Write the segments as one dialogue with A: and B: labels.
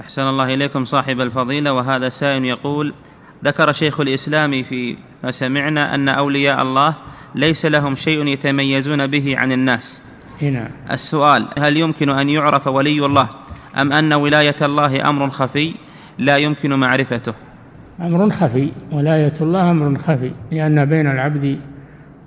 A: أحسن الله إليكم صاحب الفضيلة. وهذا سائل يقول ذكر شيخ الإسلام في ما سمعنا أن أولياء الله ليس لهم شيء يتميزون به عن الناس.
B: هنا
A: السؤال هل يمكن أن يعرف ولي الله أم أن ولاية الله أمر خفي لا يمكن معرفته؟
B: أمر خفي ولاية الله أمر خفي لأن بين العبد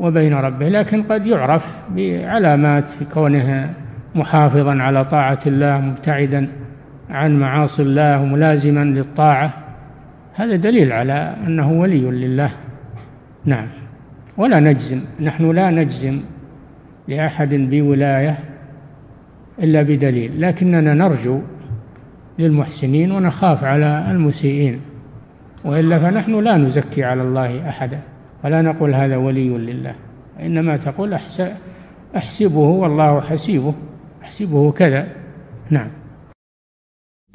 B: وبين ربه لكن قد يعرف بعلامات في كونه محافظا على طاعة الله مبتعدا. عن معاصي الله ملازما للطاعة هذا دليل على أنه ولي لله. نعم. ولا نجزم نحن لا نجزم لأحد بولاية إلا بدليل لكننا نرجو للمحسنين ونخاف على المسيئين وإلا فنحن لا نزكي على الله أحدا ولا نقول هذا ولي لله إنما تقول أحسبه والله حسيبه أحسبه كذا. نعم.